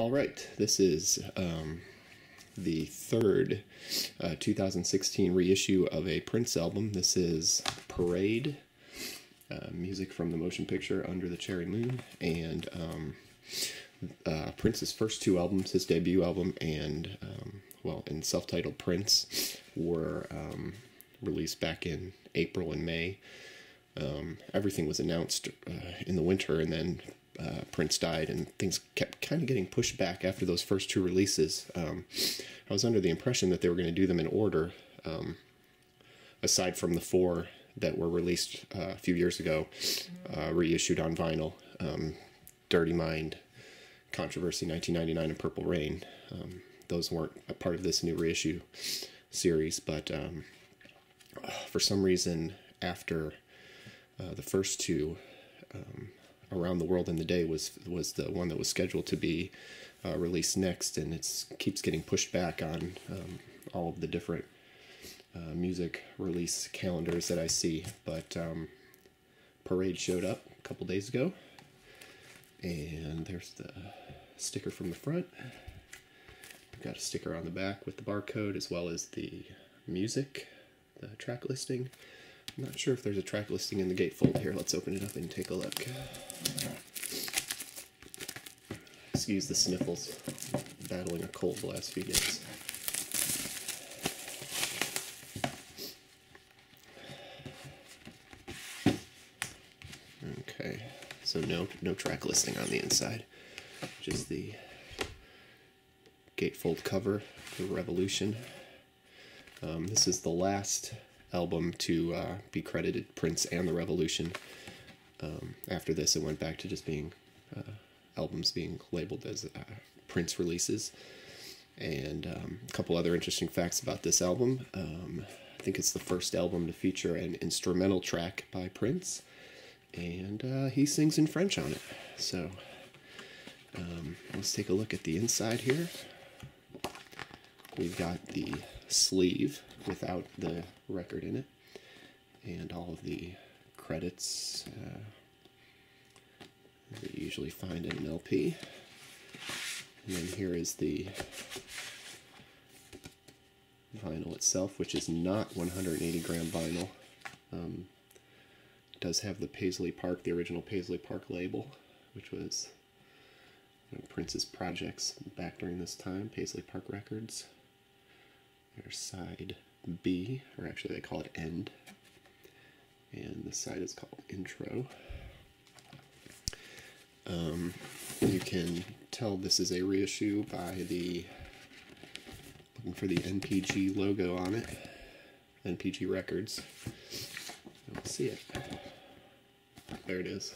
All right, this is um, the third uh, 2016 reissue of a Prince album. This is Parade, uh, music from the motion picture Under the Cherry Moon, and um, uh, Prince's first two albums, his debut album and, um, well, and self titled Prince, were um, released back in April and May. Um, everything was announced uh, in the winter, and then uh, Prince died, and things kept kind of getting pushed back after those first two releases. Um, I was under the impression that they were going to do them in order, um, aside from the four that were released uh, a few years ago, uh, reissued on vinyl um, Dirty Mind, Controversy 1999, and Purple Rain. Um, those weren't a part of this new reissue series, but um, for some reason, after uh, the first two, um, around the world in the day was was the one that was scheduled to be uh, released next, and it keeps getting pushed back on um, all of the different uh, music release calendars that I see. But um, Parade showed up a couple days ago, and there's the sticker from the front. We've got a sticker on the back with the barcode as well as the music, the track listing. I'm not sure if there's a track listing in the gatefold here. Let's open it up and take a look. Excuse the sniffles. Battling a cold the last few days. Okay, so no no track listing on the inside. Just the gatefold cover, the Revolution. Um, this is the last album to uh, be credited Prince and the Revolution. Um, after this, it went back to just being uh, albums being labeled as uh, Prince releases. And um, a couple other interesting facts about this album. Um, I think it's the first album to feature an instrumental track by Prince, and uh, he sings in French on it. So um, let's take a look at the inside here. We've got the sleeve without the record in it, and all of the credits uh, that you usually find in an LP. And then here is the vinyl itself, which is not 180 gram vinyl. Um, does have the Paisley Park, the original Paisley Park label, which was you know, Prince's projects back during this time, Paisley Park Records. Their side B, or actually they call it end. And the side is called intro. Um, you can tell this is a reissue by the looking for the NPG logo on it. NPG Records. I don't see it. There it is.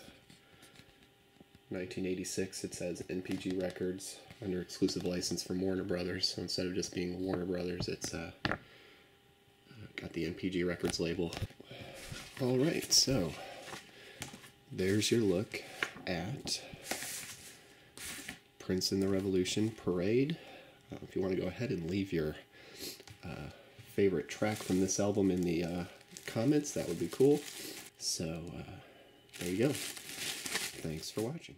1986. It says NPG Records under exclusive license from Warner Brothers. So instead of just being Warner Brothers, it's uh, got the NPG Records label. All right, so there's your look at Prince in the Revolution Parade. Uh, if you want to go ahead and leave your uh, favorite track from this album in the uh, comments, that would be cool. So uh, there you go. Thanks for watching.